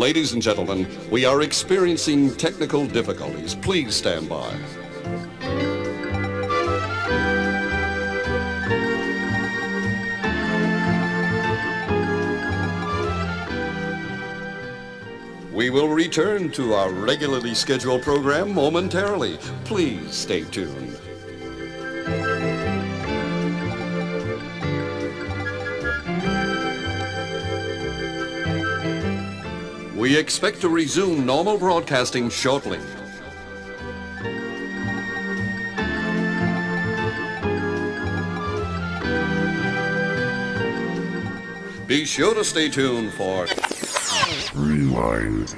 Ladies and gentlemen, we are experiencing technical difficulties. Please stand by. We will return to our regularly scheduled program momentarily. Please stay tuned. We expect to resume normal broadcasting shortly. Be sure to stay tuned for Rewind.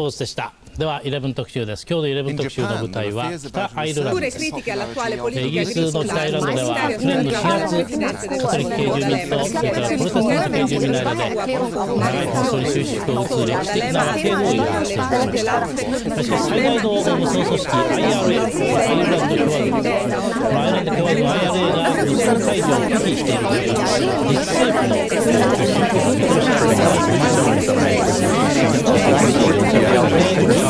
ポーツでした。では11特集です。今日の11特集の舞台は北アイルランドです。イギリスの北アイルランドでは去年の4月カトリック系住民とそれからプロテスタント系住民の間で長い紛争に終止符を打つ歴史的な和平合意が達成されましたしかし最大の武装組織 IRA アイルランド共和軍ですアイルランド共和軍 IRA が武装解除を拒否している。とい。う実政府のロシア軍が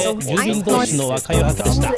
と従業同士の和解を果たした。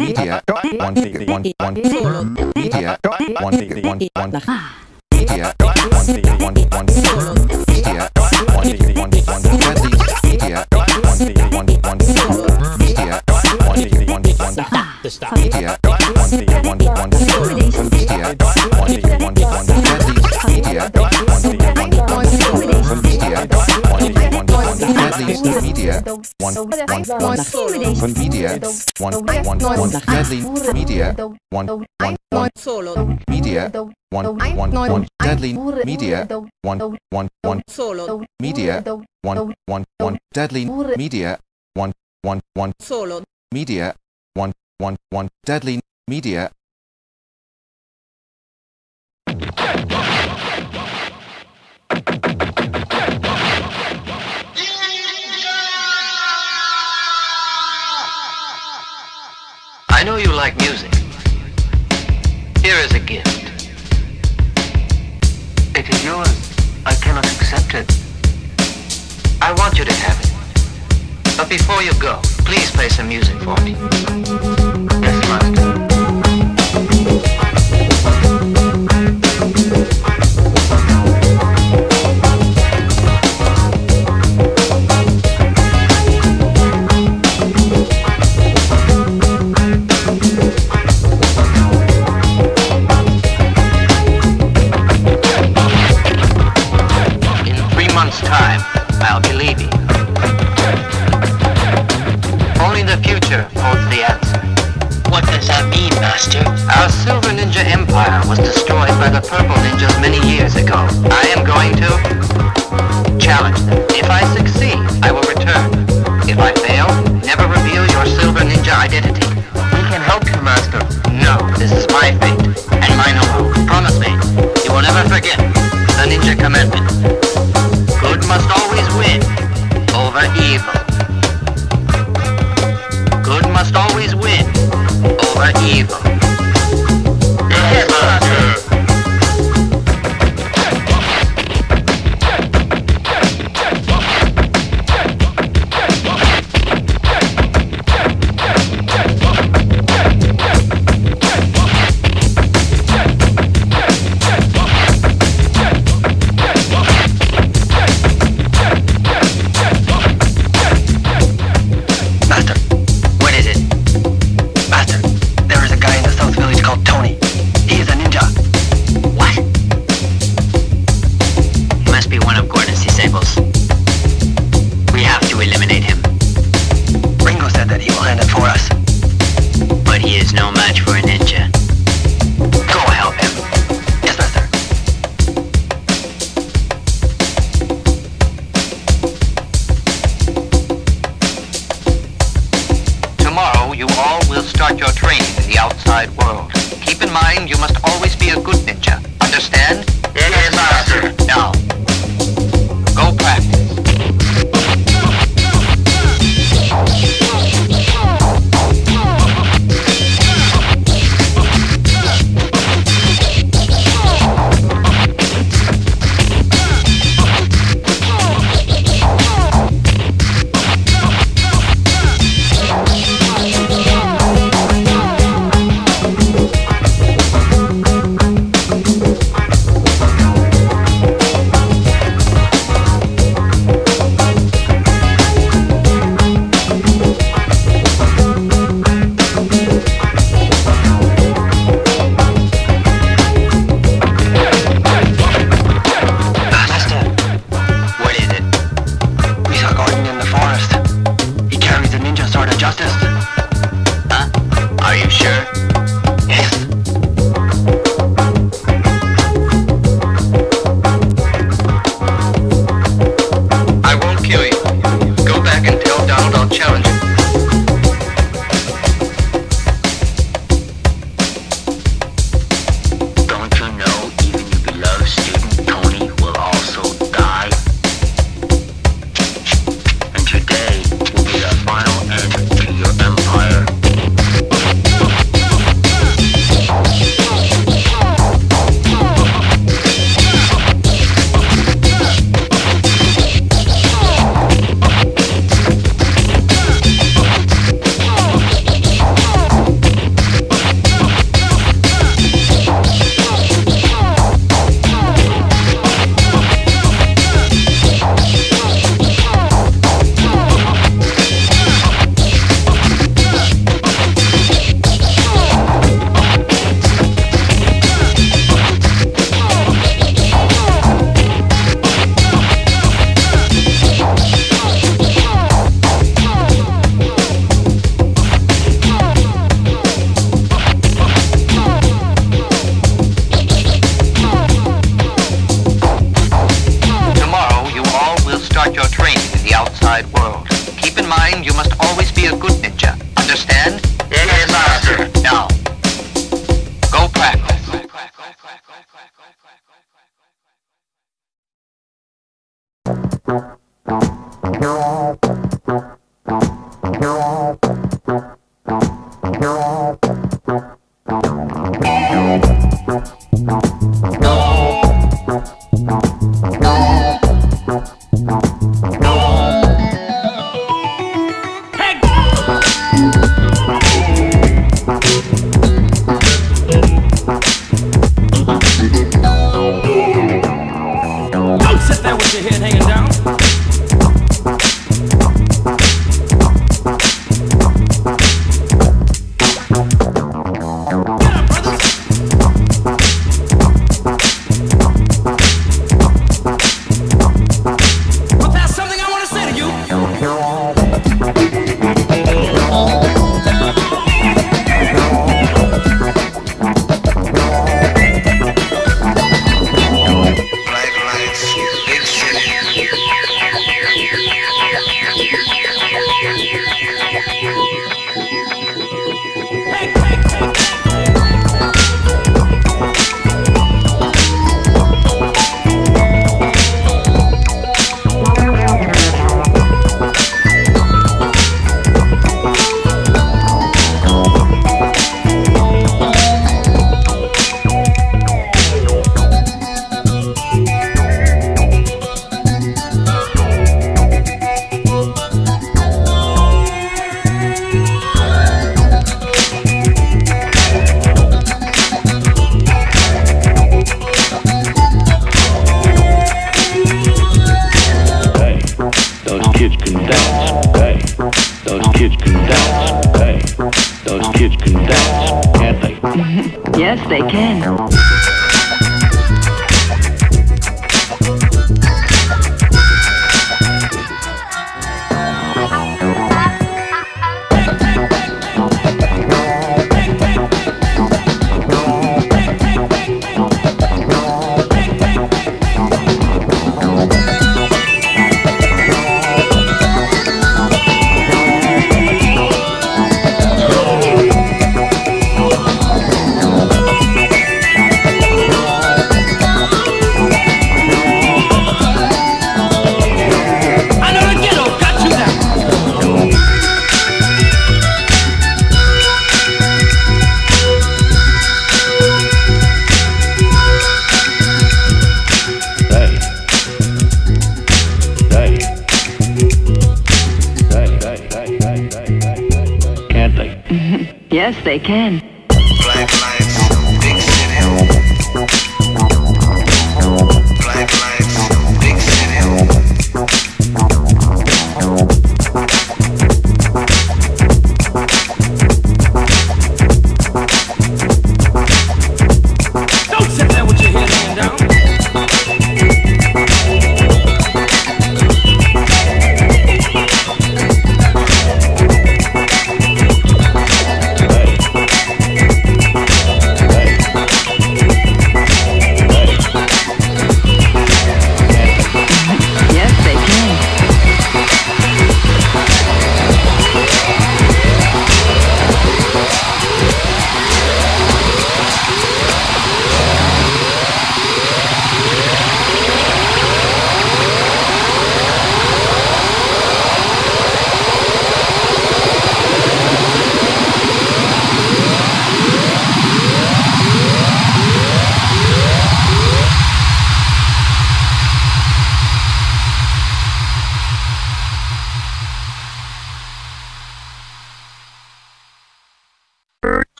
Media. One CD. One one. Media. One CD. One one. Media. One CD. One one. Media. One CD. One one. Media. One CD. One one. Media. One CD. One one. Media. one one one media one one one deadly media one one one solo media one one one deadly media one one one solo media one one one deadly media one one one solo media one one one deadly media like music. Here is a gift. It is yours. I cannot accept it. I want you to have it. But before you go, please play some music for me.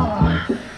Oh.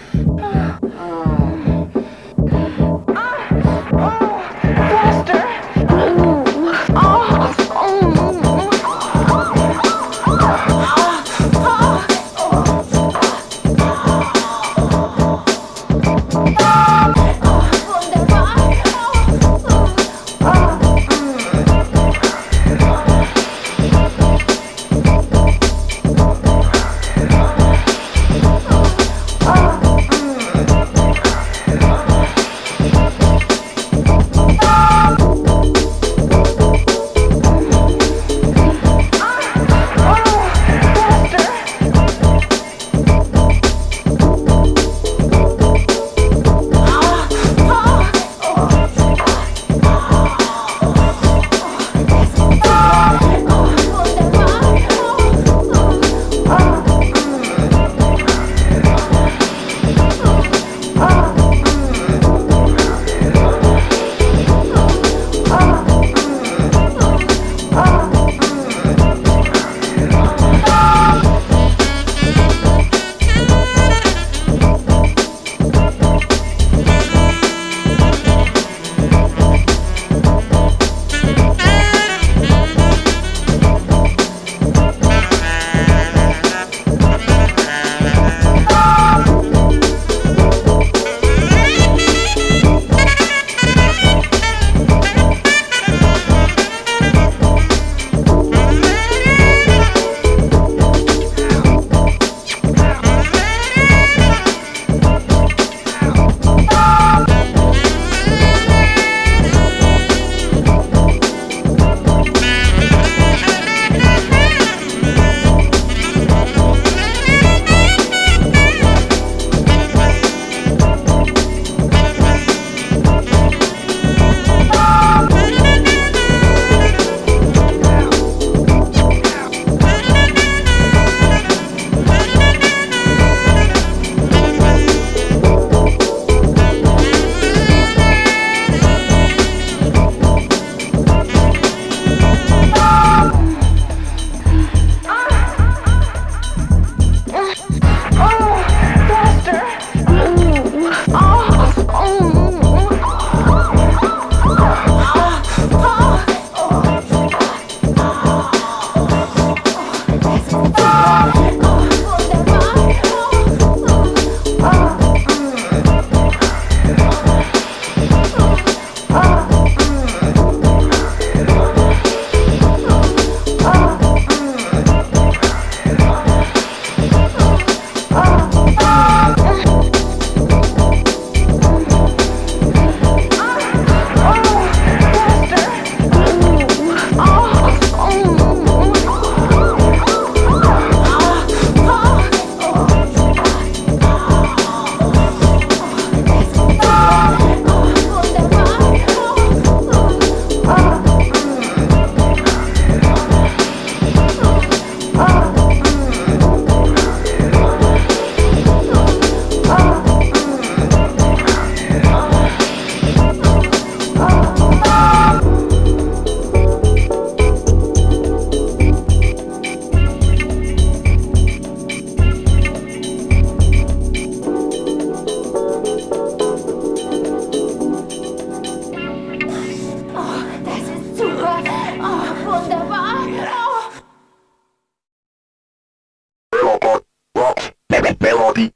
Melody.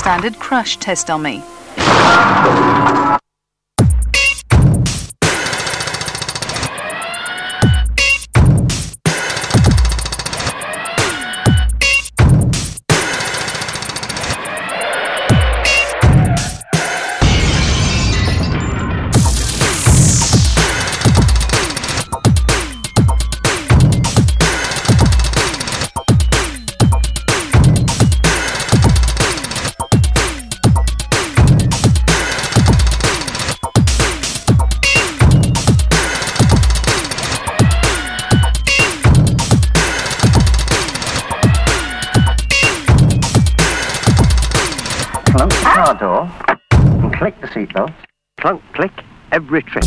Standard crush test dummy. Clunk the car door and click the seatbelt. Clunk, click every trip.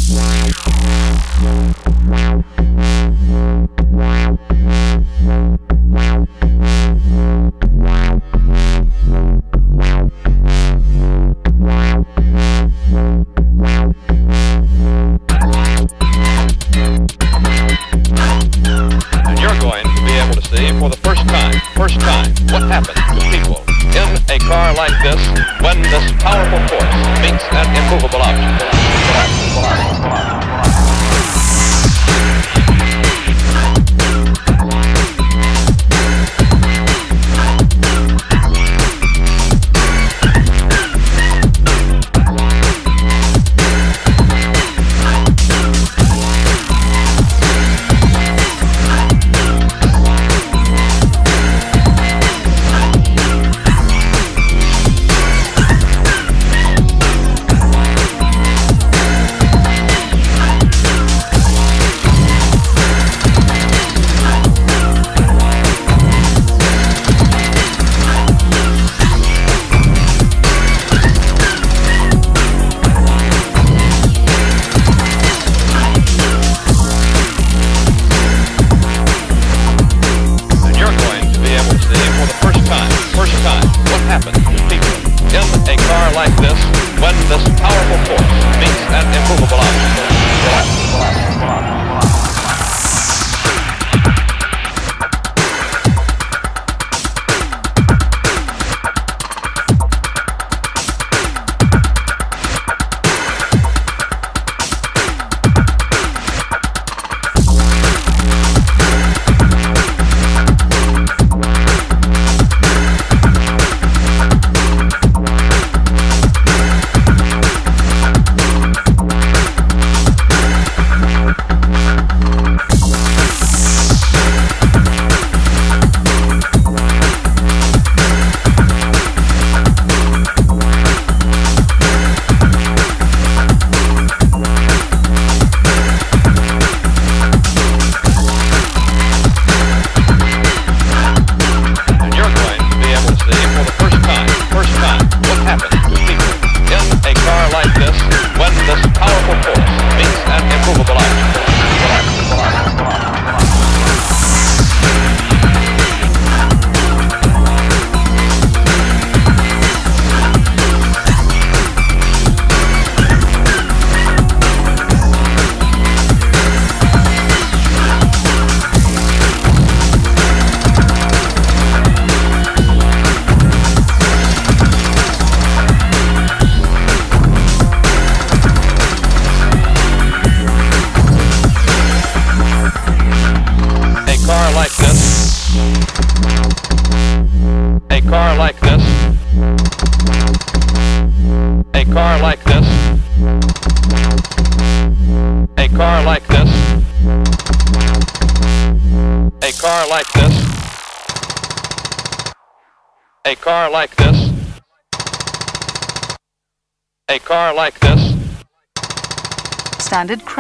And you're going to be able to see for the first time, first time, what happens to people in a car like this when this powerful force meets an immovable object.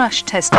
Crashtest.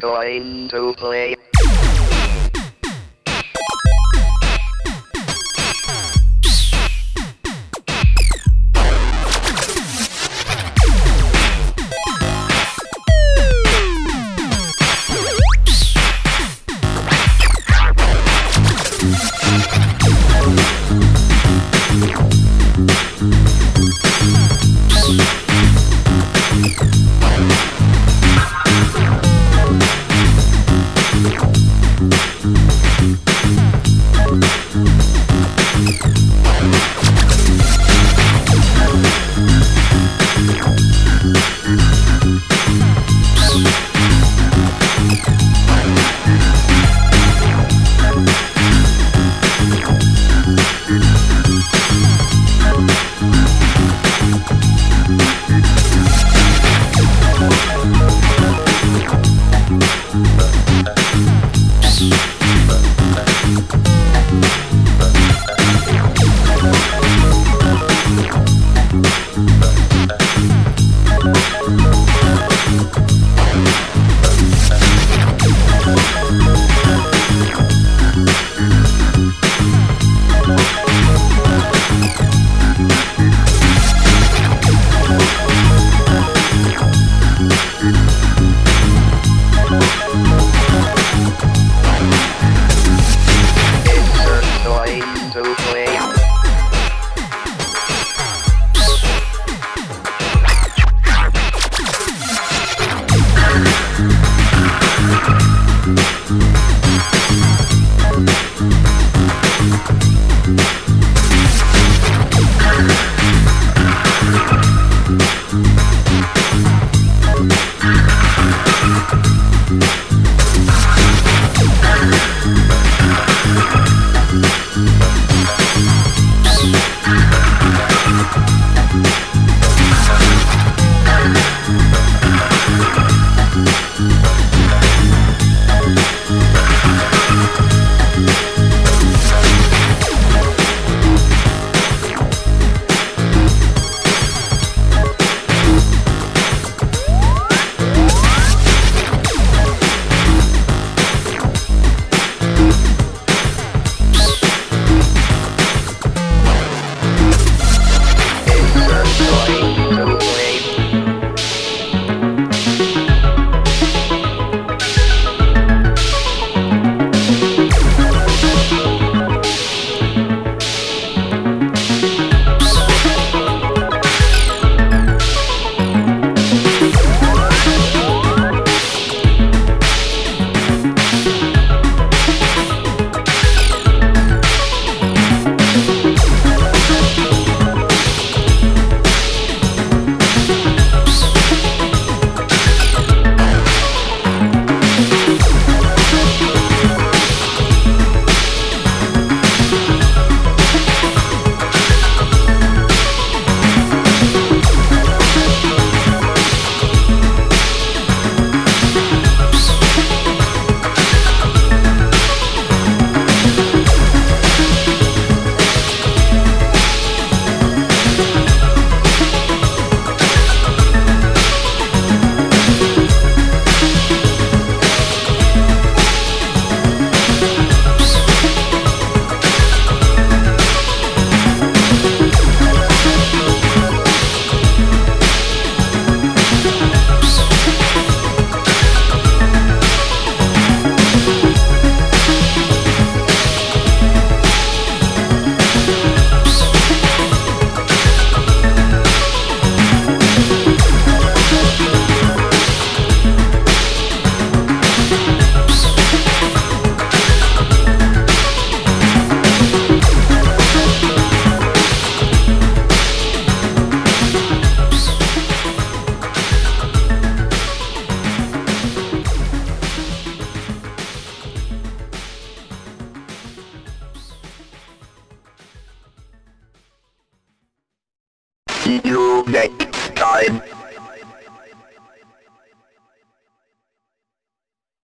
Toy into play.